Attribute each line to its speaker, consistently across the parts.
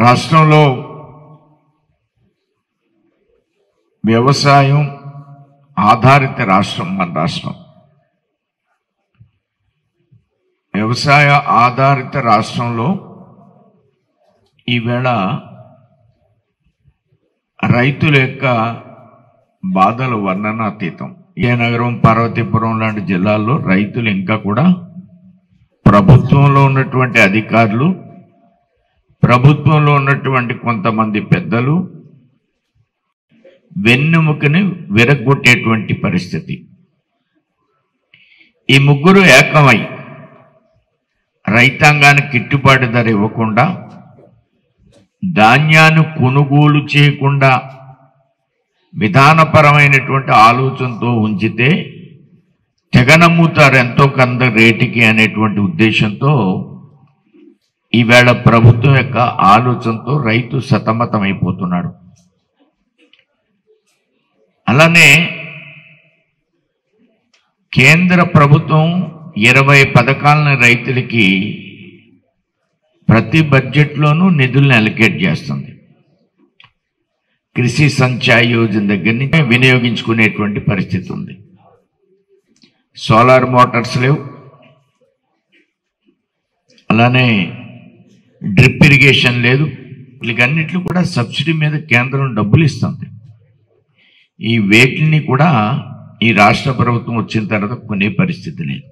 Speaker 1: రాష్ట్రంలో వ్యవసాయం ఆధారిత రాష్ట్రం మన రాష్ట్రం. వ్యవసాయ ఆధారిత రాష్ట్రంలో ఈవేళ రైతుల యొక్క బాధలు వర్ణనాతీతం. విజయనగరం పార్వతీపురం లాంటి జిల్లాల్లో రైతులు ఇంకా కూడా ప్రభుత్వంలో ఉన్నటువంటి అధికారులు ప్రభుత్వంలో ఉన్నటువంటి కొంతమంది పెద్దలు వెన్నెముకని విరగొట్టేటువంటి పరిస్థితి. ఈ ముగ్గురు ఏకమై రైతాంగానికి గిట్టుబాటు ధర ఇవ్వకుండా ధాన్యాన్ని కొనుగోలు చేయకుండా విధానపరమైనటువంటి ఆలోచనతో ఉంచితే తెగనమ్ముతారు ఎంతో కొంత రేటుకి అనేటువంటి ఉద్దేశంతో ఈవేళ ప్రభుత్వం యొక్క ఆలోచనతో రైతు సతమతమైపోతున్నాడు. అలానే కేంద్ర ప్రభుత్వం ఇరవై పథకాలను రైతులకి ప్రతి బడ్జెట్లోనూ నిధులను అలికేట్ చేస్తుంది. కృషి సంచాయ్ యోజన దగ్గర నుంచి వినియోగించుకునేటువంటి పరిస్థితి ఉంది. సోలార్ మోటార్స్ లేవు. అలానే డ్రిప్ ఇరిగేషన్ లేదు. వీటికన్నిట్లు కూడా సబ్సిడీ మీద కేంద్రం డబ్బులు ఇస్తుంది. ఈ వేటిని కూడా ఈ రాష్ట్ర ప్రభుత్వం వచ్చిన తర్వాత కొనే పరిస్థితి లేదు.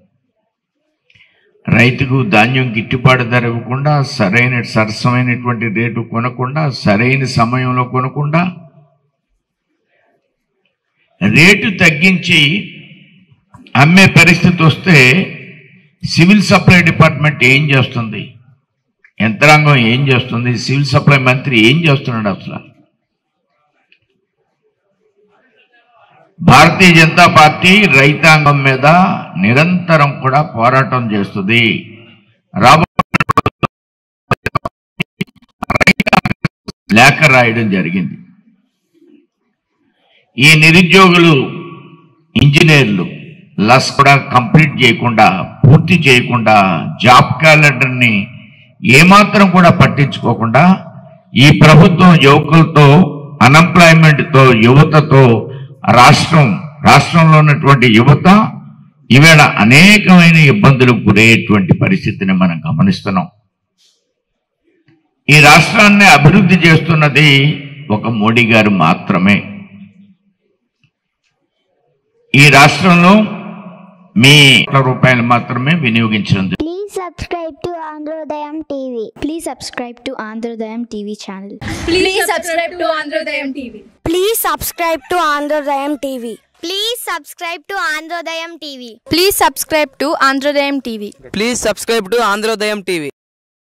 Speaker 1: రైతుకు ధాన్యం గిట్టుబాటు ధర ఇవ్వకుండా సరైన సరసమైనటువంటి రేటు కొనకుండా సరైన సమయంలో కొనకుండా రేటు తగ్గించి అమ్మే పరిస్థితి వస్తే సివిల్ సప్లై డిపార్ట్మెంట్ ఏం చేస్తుంది? యంత్రాంగం ఏం చేస్తుంది? సివిల్ సప్లై మంత్రి ఏం చేస్తున్నాడు అసలు? భారతీయ జనతా పార్టీ రైతాంగం మీద నిరంతరం కూడా పోరాటం చేస్తుంది. రాబో లేఖ రాయడం జరిగింది. ఈ నిరుద్యోగులు ఇంజనీర్లు లస్ కూడా కంప్లీట్ చేయకుండా పూర్తి చేయకుండా జాబ్ క్యాలెండర్ని ఏమాత్రం కూడా పట్టించుకోకుండా ఈ ప్రభుత్వం యువకులతో అన్ఎంప్లాయ్మెంట్తో యువతతో రాష్ట్రం రాష్ట్రంలో ఉన్నటువంటి యువత ఈవేళ అనేకమైన ఇబ్బందులకు గురయ్యేటువంటి పరిస్థితిని మనం గమనిస్తున్నాం. ఈ రాష్ట్రాన్ని అభివృద్ధి చేస్తున్నది ఒక మోడీ గారు మాత్రమే. ఈ రాష్ట్రంలో మీ రూపాయలు మాత్రమే వినియోగించడం
Speaker 2: Andhrodayam TV.
Speaker 3: Please subscribe to Andhrodayam TV channel
Speaker 4: please subscribe to Andhrodayam TV
Speaker 2: please subscribe to Andhrodayam TV please subscribe to Andhrodayam TV
Speaker 3: please subscribe to Andhrodayam TV
Speaker 5: please subscribe to Andhrodayam TV